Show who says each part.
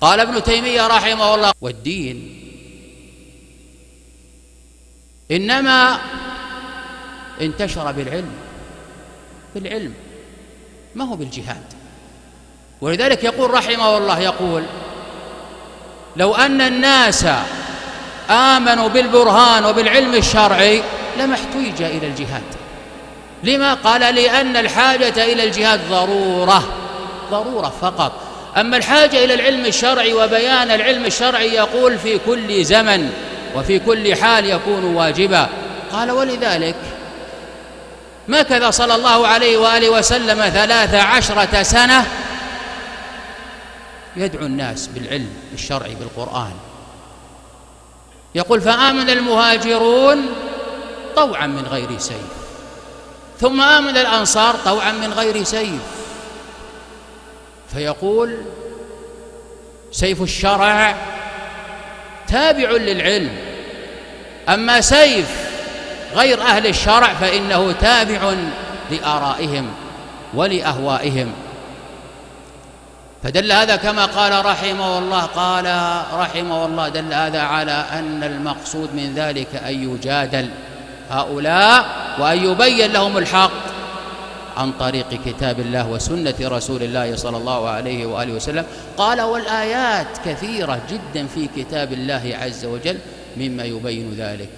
Speaker 1: قال ابن تيمية رحمه الله والدين. إنما انتشر بالعلم بالعلم ما هو بالجهاد. ولذلك يقول رحمه الله يقول لو أن الناس آمنوا بالبرهان وبالعلم الشرعي لما احتوج إلى الجهاد. لما؟ قال لأن الحاجة إلى الجهاد ضرورة ضرورة فقط. أما الحاجة إلى العلم الشرعي وبيان العلم الشرعي يقول في كل زمن وفي كل حال يكون واجبا. قال ولذلك مكث صلى الله عليه وآله وسلم ثلاث عشرة سنة يدعو الناس بالعلم الشرعي بالقرآن. يقول فآمن المهاجرون طوعا من غير سيف. ثم آمن الأنصار طوعا من غير سيف. فيقول سيف الشرع تابع للعلم أما سيف غير أهل الشرع فإنه تابع لآرائهم ولأهوائهم. فدل هذا كما قال رحمه الله قال رحمه الله دل هذا على أن المقصود من ذلك أن يجادل هؤلاء وأن يبين لهم الحق. عن طريق كتاب الله وسنة رسول الله صلى الله عليه وآله وسلم. قال والآيات كثيرة جدا في كتاب الله عز وجل مما يبين ذلك.